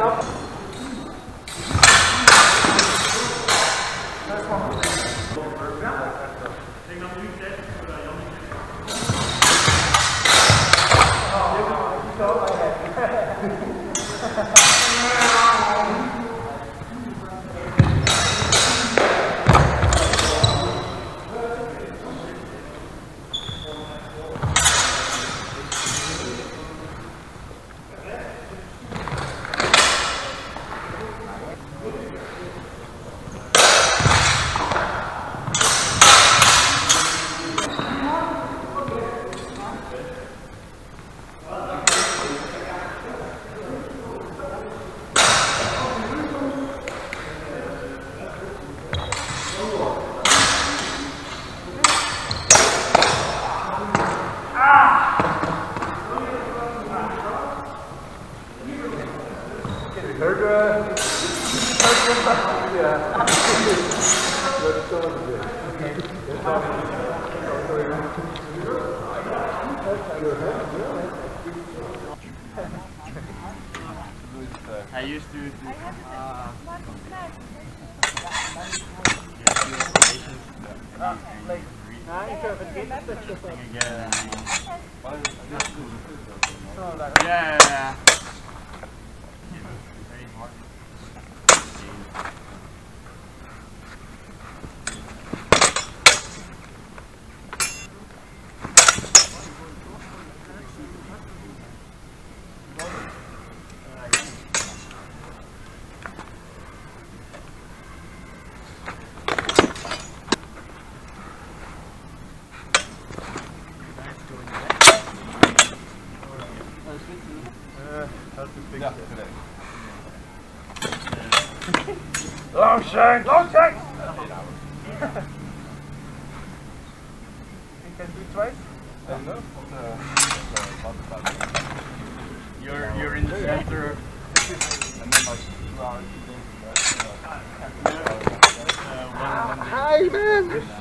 Stop. Yeah. Yeah. Longshanks! Longshanks! you can do it twice? Uh, no. You're, you're in the center. and then two. Hi, man!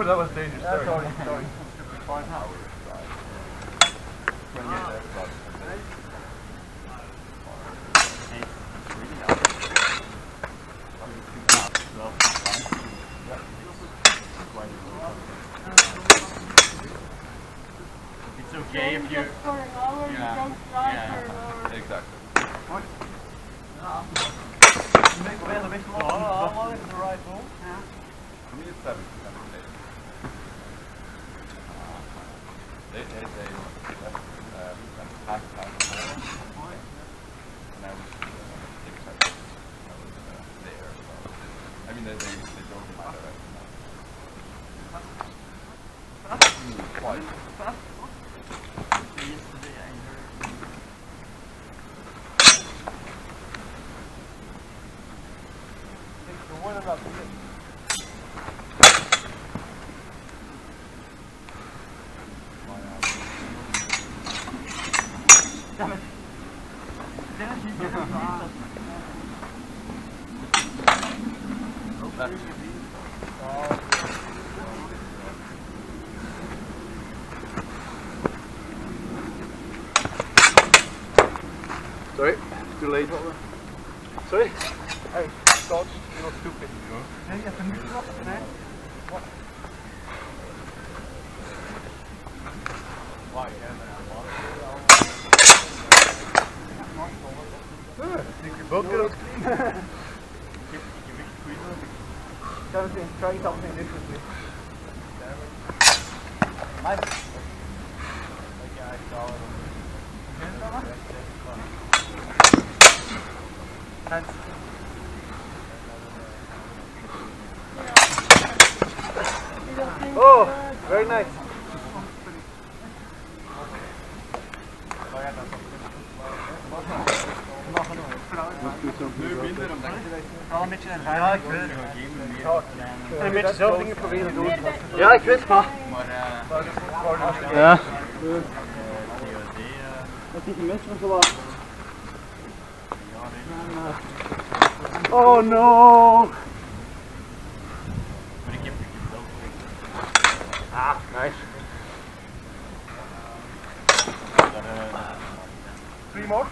oh, that was dangerous. That's already, sorry. Should we find out? Sorry, too late. Sorry? Hey, dodge, you're not stupid. Nee, je hebt hem gelost, nee? Wat? Clean? Something, try something differently. Nice. Okay, I saw it. Oh, very nice. Ja, een beetje ja, ik weet het. Een beetje zelf dingen proberen doen. Ja, ik weet maar. Maar Ja. Dat is een mens van zo wat. ja nee. Oh no! Ah, nice. Three more?